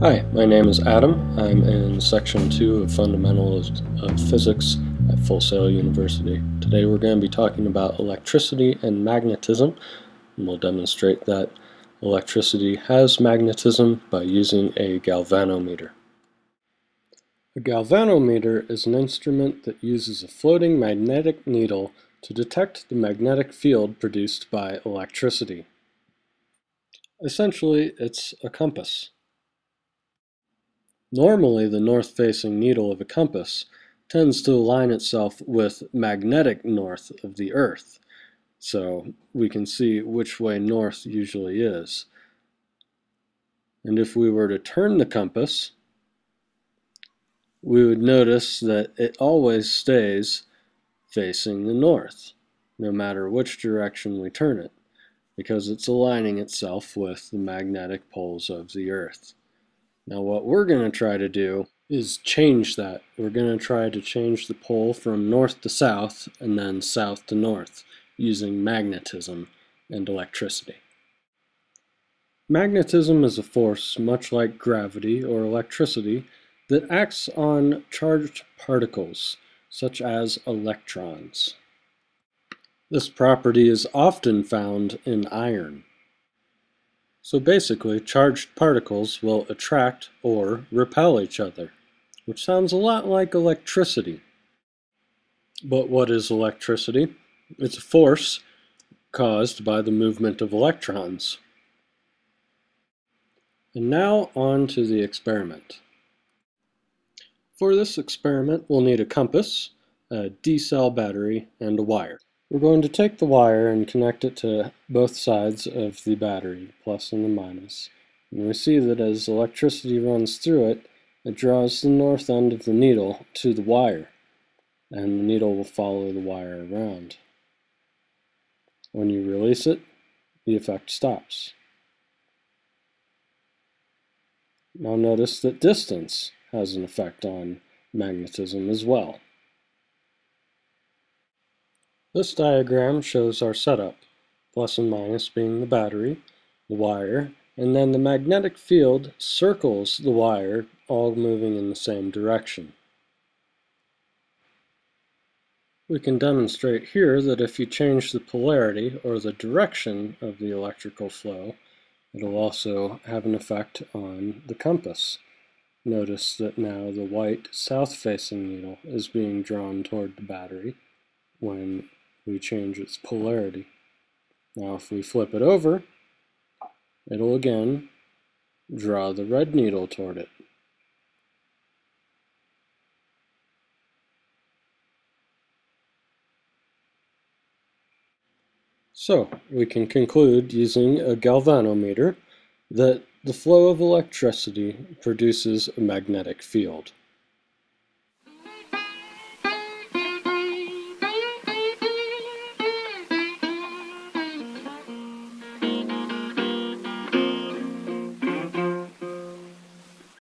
Hi, my name is Adam. I'm in Section 2 of Fundamentals of Physics at Full Sail University. Today we're going to be talking about electricity and magnetism, and we'll demonstrate that electricity has magnetism by using a galvanometer. A galvanometer is an instrument that uses a floating magnetic needle to detect the magnetic field produced by electricity. Essentially, it's a compass. Normally, the north-facing needle of a compass tends to align itself with magnetic north of the Earth, so we can see which way north usually is. And if we were to turn the compass, we would notice that it always stays facing the north, no matter which direction we turn it, because it's aligning itself with the magnetic poles of the Earth. Now what we're going to try to do is change that. We're going to try to change the pole from north to south and then south to north using magnetism and electricity. Magnetism is a force much like gravity or electricity that acts on charged particles such as electrons. This property is often found in iron. So basically, charged particles will attract or repel each other, which sounds a lot like electricity. But what is electricity? It's a force caused by the movement of electrons. And now on to the experiment. For this experiment, we'll need a compass, a D-cell battery, and a wire. We're going to take the wire and connect it to both sides of the battery, plus and the minus. And we see that as electricity runs through it, it draws the north end of the needle to the wire, and the needle will follow the wire around. When you release it, the effect stops. Now notice that distance has an effect on magnetism as well. This diagram shows our setup, plus and minus being the battery, the wire, and then the magnetic field circles the wire, all moving in the same direction. We can demonstrate here that if you change the polarity or the direction of the electrical flow, it'll also have an effect on the compass. Notice that now the white south-facing needle is being drawn toward the battery when we change its polarity. Now if we flip it over, it'll again draw the red needle toward it. So, we can conclude using a galvanometer that the flow of electricity produces a magnetic field.